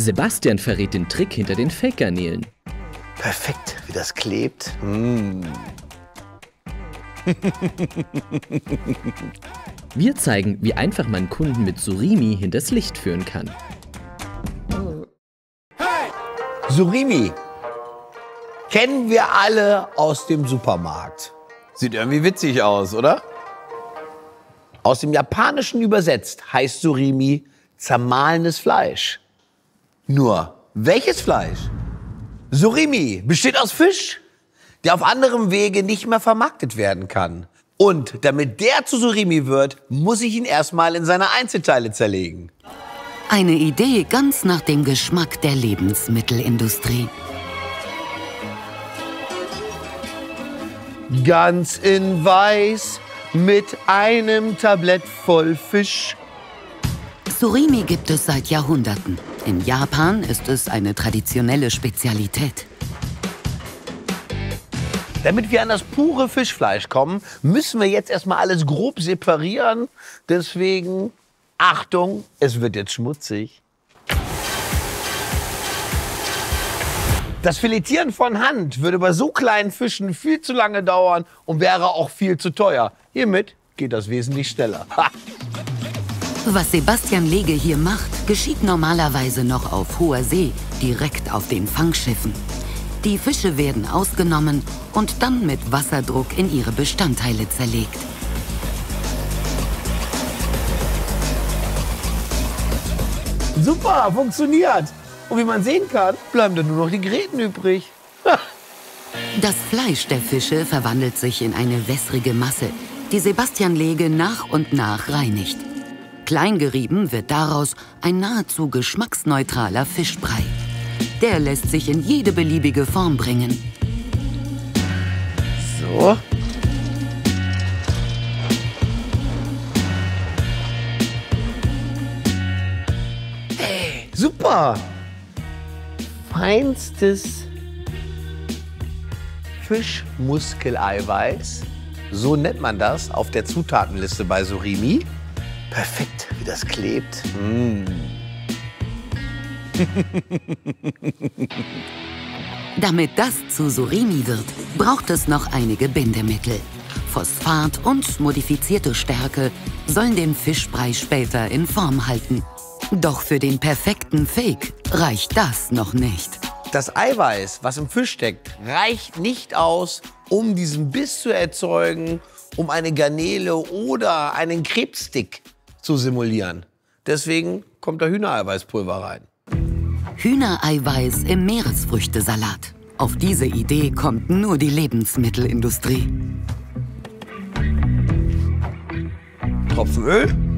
Sebastian verrät den Trick hinter den Fake-Garnelen. Perfekt, wie das klebt. Mm. Wir zeigen, wie einfach man Kunden mit Surimi hinters Licht führen kann. Surimi. Kennen wir alle aus dem Supermarkt. Sieht irgendwie witzig aus, oder? Aus dem Japanischen übersetzt heißt Surimi zermahlenes Fleisch. Nur, welches Fleisch? Surimi besteht aus Fisch, der auf anderem Wege nicht mehr vermarktet werden kann. Und damit der zu Surimi wird, muss ich ihn erstmal in seine Einzelteile zerlegen. Eine Idee ganz nach dem Geschmack der Lebensmittelindustrie. Ganz in weiß mit einem Tablett voll Fisch. Surimi gibt es seit Jahrhunderten. In Japan ist es eine traditionelle Spezialität. Damit wir an das pure Fischfleisch kommen, müssen wir jetzt erstmal alles grob separieren. Deswegen, Achtung, es wird jetzt schmutzig. Das Filetieren von Hand würde bei so kleinen Fischen viel zu lange dauern und wäre auch viel zu teuer. Hiermit geht das wesentlich schneller. Was Sebastian Lege hier macht, geschieht normalerweise noch auf hoher See, direkt auf den Fangschiffen. Die Fische werden ausgenommen und dann mit Wasserdruck in ihre Bestandteile zerlegt. Super, funktioniert. Und wie man sehen kann, bleiben dann nur noch die Gräten übrig. Das Fleisch der Fische verwandelt sich in eine wässrige Masse, die Sebastian Lege nach und nach reinigt. Kleingerieben wird daraus ein nahezu geschmacksneutraler Fischbrei. Der lässt sich in jede beliebige Form bringen. So. Hey, super. Feinstes Fischmuskeleiweiß. So nennt man das auf der Zutatenliste bei Surimi. Perfekt, wie das klebt. Mm. Damit das zu Surimi wird, braucht es noch einige Bindemittel. Phosphat und modifizierte Stärke sollen den Fischbrei später in Form halten. Doch für den perfekten Fake reicht das noch nicht. Das Eiweiß, was im Fisch steckt, reicht nicht aus, um diesen Biss zu erzeugen, um eine Garnele oder einen Krebsstick zu simulieren. Deswegen kommt da Hühnereiweißpulver rein. Hühnereiweiß im Meeresfrüchtesalat. Auf diese Idee kommt nur die Lebensmittelindustrie. Tropfen Öl.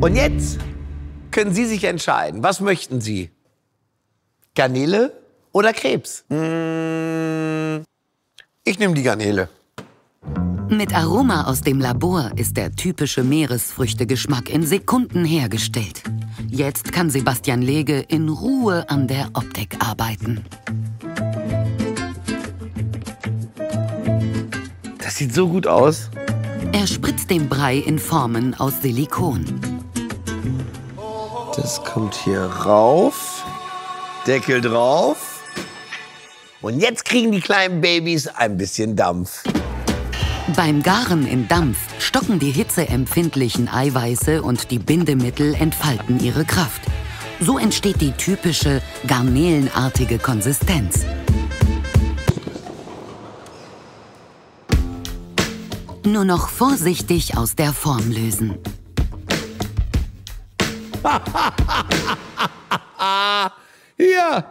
Und jetzt können Sie sich entscheiden, was möchten Sie? Garnele oder Krebs? Mm, ich nehme die Garnele. Mit Aroma aus dem Labor ist der typische Meeresfrüchtegeschmack in Sekunden hergestellt. Jetzt kann Sebastian Lege in Ruhe an der Optik arbeiten. Das sieht so gut aus. Er spritzt den Brei in Formen aus Silikon. Das kommt hier rauf. Deckel drauf. Und jetzt kriegen die kleinen Babys ein bisschen Dampf. Beim Garen in Dampf stocken die hitzeempfindlichen Eiweiße und die Bindemittel entfalten ihre Kraft. So entsteht die typische garnelenartige Konsistenz. Nur noch vorsichtig aus der Form lösen. Hier.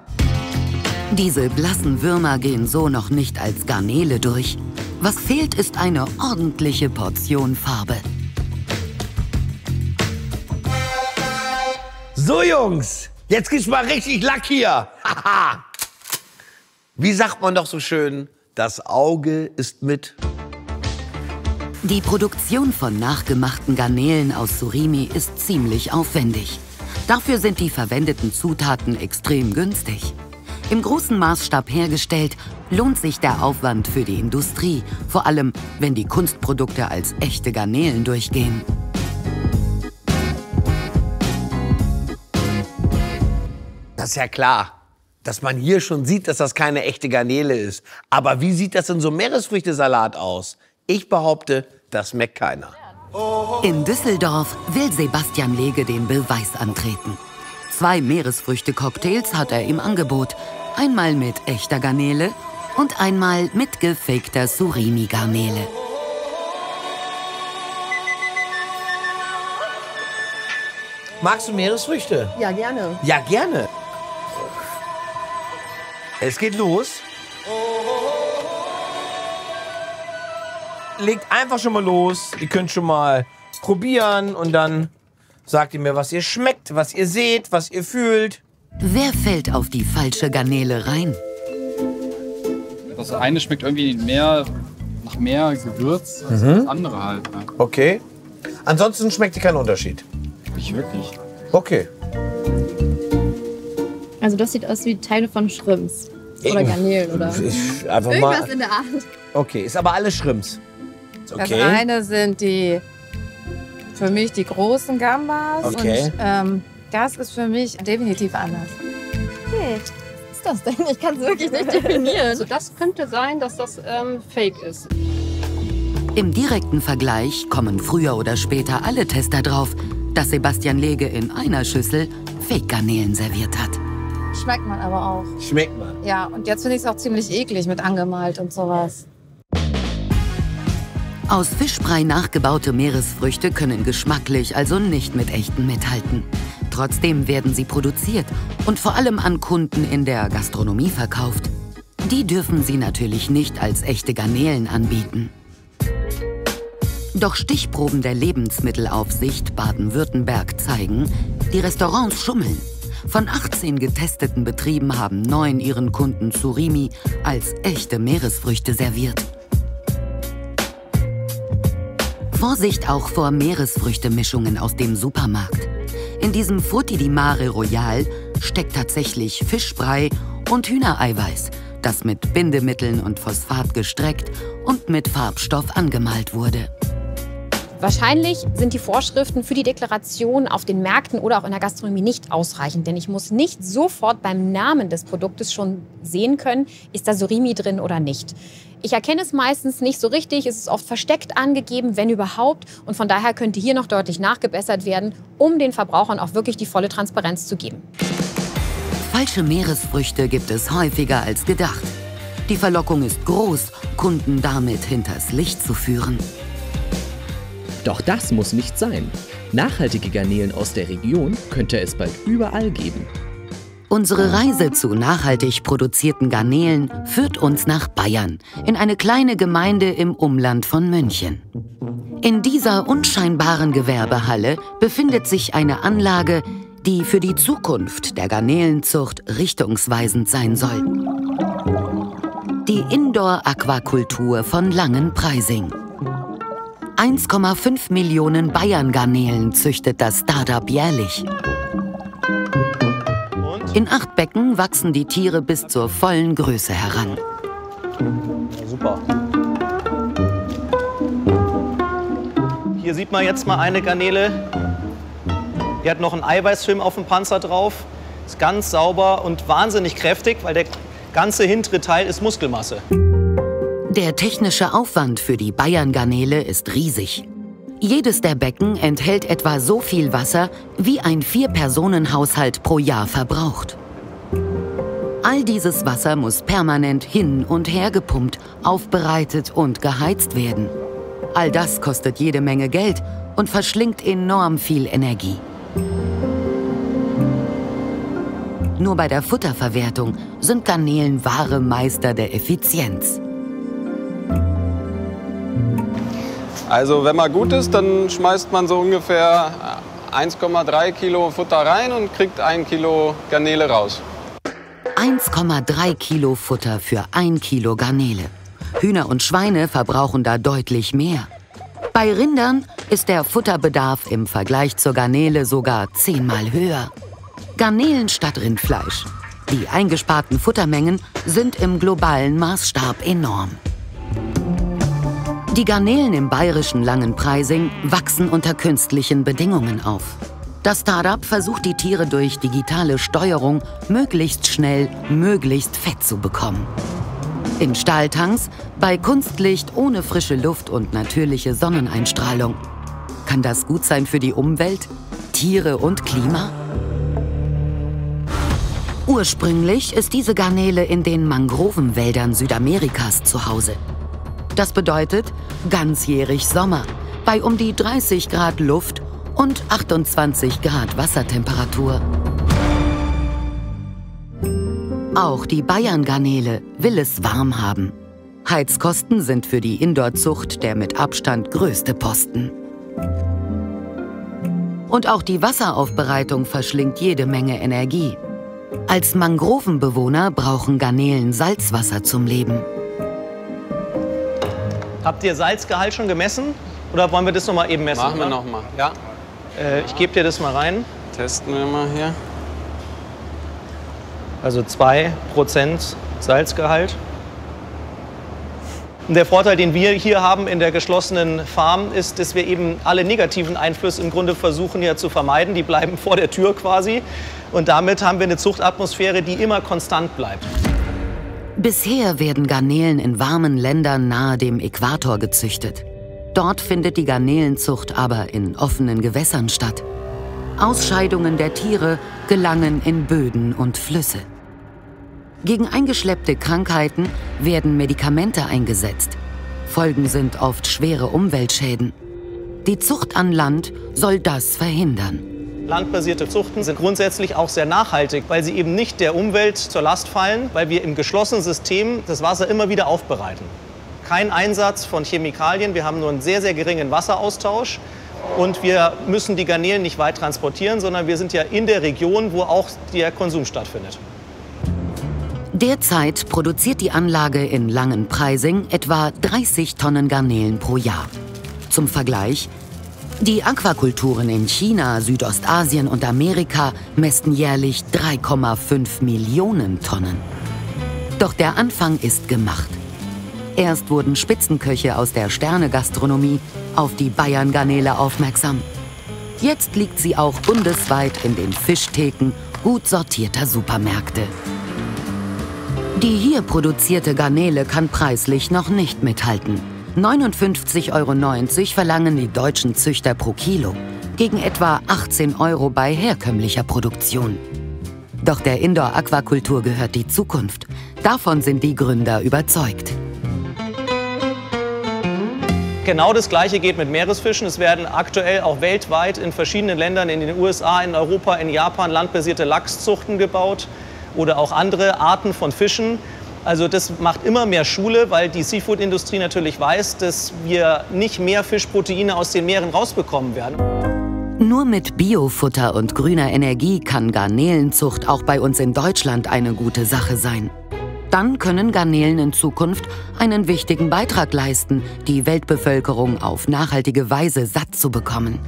Diese blassen Würmer gehen so noch nicht als Garnele durch. Was fehlt, ist eine ordentliche Portion Farbe. So, Jungs, jetzt gibt's mal richtig Lack hier. Haha. Wie sagt man doch so schön, das Auge ist mit. Die Produktion von nachgemachten Garnelen aus Surimi ist ziemlich aufwendig. Dafür sind die verwendeten Zutaten extrem günstig. Im großen Maßstab hergestellt, lohnt sich der Aufwand für die Industrie, vor allem wenn die Kunstprodukte als echte Garnelen durchgehen. Das ist ja klar, dass man hier schon sieht, dass das keine echte Garnele ist. Aber wie sieht das in so einem Meeresfrüchtesalat aus? Ich behaupte, das merkt keiner. In Düsseldorf will Sebastian Lege den Beweis antreten. Zwei Meeresfrüchte-Cocktails hat er im Angebot. Einmal mit echter Garnele und einmal mit gefakter Surimi-Garnele. Magst du Meeresfrüchte? Ja, gerne. Ja, gerne. Es geht los. Legt einfach schon mal los. Ihr könnt schon mal probieren und dann sagt ihr mir, was ihr schmeckt, was ihr seht, was ihr fühlt. Wer fällt auf die falsche Garnele rein? Das eine schmeckt irgendwie mehr nach mehr Gewürz als das andere halt. Ne? Okay. Ansonsten schmeckt dir kein Unterschied. Nicht wirklich. Okay. Also das sieht aus wie Teile von Shrimps. Oder. Garnelen oder Ich, einfach irgendwas mal. in der Art. Okay, ist aber alles Shrimps. Ist Das Okay. eine sind die, für mich die großen Gambas. Okay. Und ähm, das ist für mich definitiv anders. Hm, was ist das denn? Ich kann es wirklich nicht definieren. Also das könnte sein, dass das ähm, Fake ist. Im direkten Vergleich kommen früher oder später alle Tester drauf, dass Sebastian Lege in einer Schüssel Fake-Garnelen serviert hat. Schmeckt man aber auch. Schmeckt man. Ja, und jetzt finde ich es auch ziemlich eklig mit angemalt und sowas. Aus Fischbrei nachgebaute Meeresfrüchte können geschmacklich also nicht mit echten mithalten. Trotzdem werden sie produziert und vor allem an Kunden in der Gastronomie verkauft. Die dürfen sie natürlich nicht als echte Garnelen anbieten. Doch Stichproben der Lebensmittelaufsicht Baden-Württemberg zeigen, die Restaurants schummeln. Von 18 getesteten Betrieben haben neun ihren Kunden Surimi als echte Meeresfrüchte serviert. Vorsicht auch vor Meeresfrüchtemischungen aus dem Supermarkt. In diesem Frutti di Mare Royal steckt tatsächlich Fischbrei und Hühnereiweiß, das mit Bindemitteln und Phosphat gestreckt und mit Farbstoff angemalt wurde. Wahrscheinlich sind die Vorschriften für die Deklaration auf den Märkten oder auch in der Gastronomie nicht ausreichend, denn ich muss nicht sofort beim Namen des Produktes schon sehen können, ist da Surimi drin oder nicht. Ich erkenne es meistens nicht so richtig, es ist oft versteckt angegeben, wenn überhaupt, und von daher könnte hier noch deutlich nachgebessert werden, um den Verbrauchern auch wirklich die volle Transparenz zu geben. Falsche Meeresfrüchte gibt es häufiger als gedacht. Die Verlockung ist groß, Kunden damit hinters Licht zu führen. Doch das muss nicht sein. Nachhaltige Garnelen aus der Region könnte es bald überall geben. Unsere Reise zu nachhaltig produzierten Garnelen führt uns nach Bayern, in eine kleine Gemeinde im Umland von München. In dieser unscheinbaren Gewerbehalle befindet sich eine Anlage, die für die Zukunft der Garnelenzucht richtungsweisend sein soll. Die Indoor-Aquakultur von Langenpreising. 1,5 Millionen Bayern-Garnelen züchtet das Startup jährlich. In acht Becken wachsen die Tiere bis zur vollen Größe heran. Super. Hier sieht man jetzt mal eine Garnele. Die hat noch einen Eiweißfilm auf dem Panzer drauf. Ist ganz sauber und wahnsinnig kräftig, weil der ganze hintere Teil ist Muskelmasse. Der technische Aufwand für die Bayern-Garnele ist riesig. Jedes der Becken enthält etwa so viel Wasser, wie ein Vier-Personen-Haushalt pro Jahr verbraucht. All dieses Wasser muss permanent hin und her gepumpt, aufbereitet und geheizt werden. All das kostet jede Menge Geld und verschlingt enorm viel Energie. Nur bei der Futterverwertung sind Garnelen wahre Meister der Effizienz. Also wenn man gut ist, dann schmeißt man so ungefähr 1,3 Kilo Futter rein und kriegt ein Kilo Garnele raus. 1,3 Kilo Futter für ein Kilo Garnele. Hühner und Schweine verbrauchen da deutlich mehr. Bei Rindern ist der Futterbedarf im Vergleich zur Garnele sogar zehnmal höher. Garnelen statt Rindfleisch. Die eingesparten Futtermengen sind im globalen Maßstab enorm. Die Garnelen im bayerischen Langenpreising wachsen unter künstlichen Bedingungen auf. Das Startup versucht die Tiere durch digitale Steuerung möglichst schnell, möglichst fett zu bekommen. In Stahltanks, bei Kunstlicht ohne frische Luft und natürliche Sonneneinstrahlung. Kann das gut sein für die Umwelt, Tiere und Klima? Ursprünglich ist diese Garnele in den Mangrovenwäldern Südamerikas zu Hause. Das bedeutet ganzjährig Sommer, bei um die 30 Grad Luft und 28 Grad Wassertemperatur. Auch die Bayern-Garnele will es warm haben. Heizkosten sind für die Indoor-Zucht der mit Abstand größte Posten. Und auch die Wasseraufbereitung verschlingt jede Menge Energie. Als Mangrovenbewohner brauchen Garnelen Salzwasser zum Leben. Habt ihr Salzgehalt schon gemessen? Oder wollen wir das noch mal eben messen? Machen wir oder? noch mal. Ja. Äh, ich gebe dir das mal rein. Testen wir mal hier. Also 2% Salzgehalt. Und der Vorteil, den wir hier haben in der geschlossenen Farm, ist, dass wir eben alle negativen Einflüsse im Grunde versuchen ja zu vermeiden. Die bleiben vor der Tür quasi. Und damit haben wir eine Zuchtatmosphäre, die immer konstant bleibt. Bisher werden Garnelen in warmen Ländern nahe dem Äquator gezüchtet. Dort findet die Garnelenzucht aber in offenen Gewässern statt. Ausscheidungen der Tiere gelangen in Böden und Flüsse. Gegen eingeschleppte Krankheiten werden Medikamente eingesetzt. Folgen sind oft schwere Umweltschäden. Die Zucht an Land soll das verhindern. Landbasierte Zuchten sind grundsätzlich auch sehr nachhaltig, weil sie eben nicht der Umwelt zur Last fallen, weil wir im geschlossenen System das Wasser immer wieder aufbereiten. Kein Einsatz von Chemikalien, wir haben nur einen sehr, sehr geringen Wasseraustausch und wir müssen die Garnelen nicht weit transportieren, sondern wir sind ja in der Region, wo auch der Konsum stattfindet. Derzeit produziert die Anlage in Langenpreising etwa 30 Tonnen Garnelen pro Jahr. Zum Vergleich, die Aquakulturen in China, Südostasien und Amerika mästen jährlich 3,5 Millionen Tonnen. Doch der Anfang ist gemacht. Erst wurden Spitzenköche aus der Sternegastronomie auf die Bayern-Garnele aufmerksam. Jetzt liegt sie auch bundesweit in den Fischtheken gut sortierter Supermärkte. Die hier produzierte Garnele kann preislich noch nicht mithalten. 59,90 Euro verlangen die deutschen Züchter pro Kilo, gegen etwa 18 Euro bei herkömmlicher Produktion. Doch der Indoor-Aquakultur gehört die Zukunft. Davon sind die Gründer überzeugt. Genau das Gleiche geht mit Meeresfischen. Es werden aktuell auch weltweit in verschiedenen Ländern, in den USA, in Europa, in Japan, landbasierte Lachszuchten gebaut oder auch andere Arten von Fischen. Also das macht immer mehr Schule, weil die Seafood-Industrie natürlich weiß, dass wir nicht mehr Fischproteine aus den Meeren rausbekommen werden. Nur mit Biofutter und grüner Energie kann Garnelenzucht auch bei uns in Deutschland eine gute Sache sein. Dann können Garnelen in Zukunft einen wichtigen Beitrag leisten, die Weltbevölkerung auf nachhaltige Weise satt zu bekommen.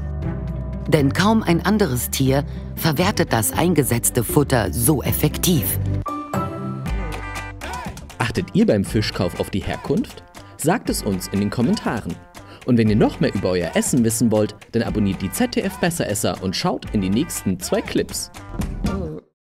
Denn kaum ein anderes Tier verwertet das eingesetzte Futter so effektiv. Achtet ihr beim Fischkauf auf die Herkunft? Sagt es uns in den Kommentaren. Und wenn ihr noch mehr über euer Essen wissen wollt, dann abonniert die ZDF Besseresser und schaut in die nächsten zwei Clips.